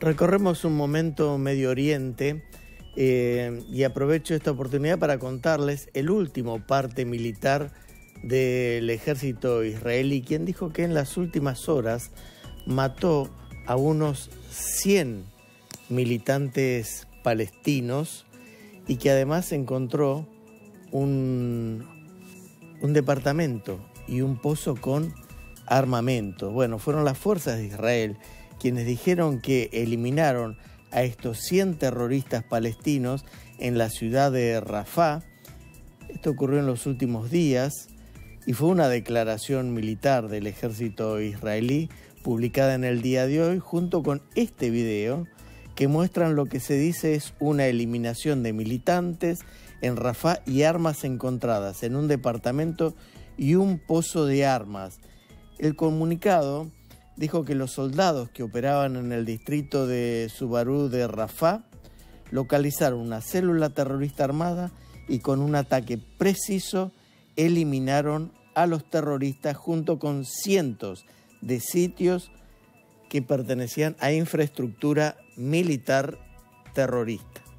Recorremos un momento Medio Oriente eh, y aprovecho esta oportunidad para contarles el último parte militar del ejército israelí, quien dijo que en las últimas horas mató a unos 100 militantes palestinos y que además encontró un, un departamento y un pozo con armamento. Bueno, fueron las fuerzas de Israel quienes dijeron que eliminaron a estos 100 terroristas palestinos en la ciudad de Rafah. Esto ocurrió en los últimos días y fue una declaración militar del ejército israelí publicada en el día de hoy junto con este video que muestran lo que se dice es una eliminación de militantes en Rafah y armas encontradas en un departamento y un pozo de armas. El comunicado dijo que los soldados que operaban en el distrito de Subaru de Rafah localizaron una célula terrorista armada y con un ataque preciso eliminaron a los terroristas junto con cientos de sitios que pertenecían a infraestructura militar terrorista.